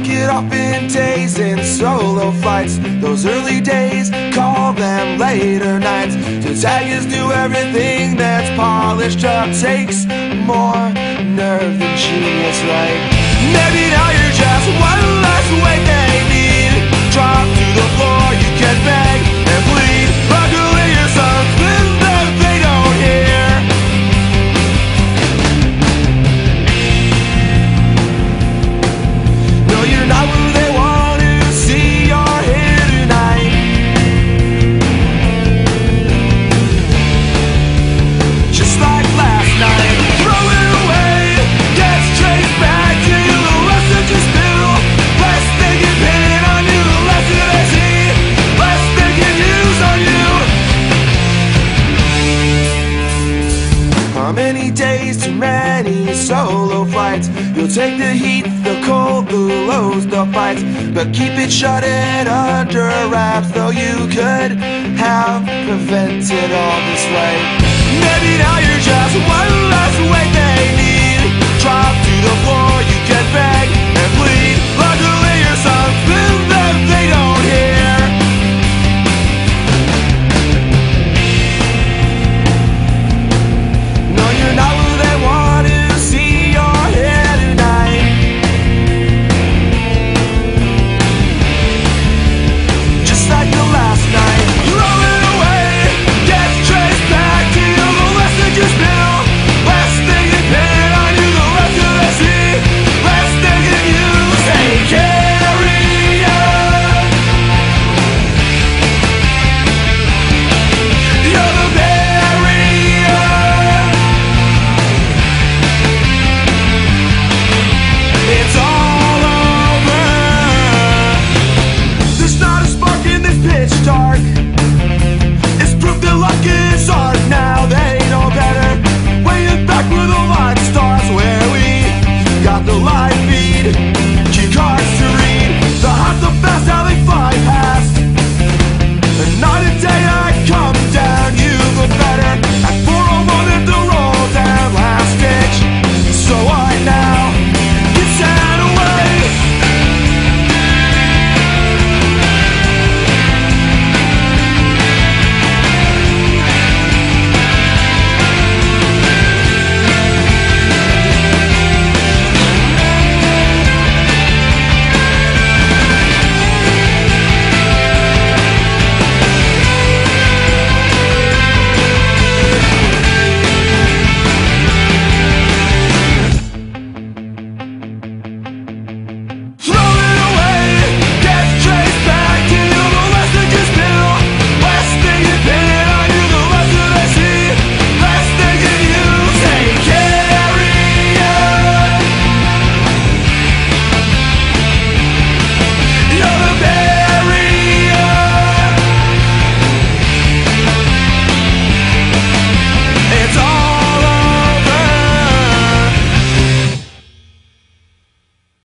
mark it off in days in solo flights. Those early days, call them later nights. Tag do everything that's polished up. Takes more nerve than genius, right? Many days, too many solo flights? You'll take the heat, the cold, the lows, the fights, but keep it shuttered under wraps. Though you could have prevented all this way. Maybe now you're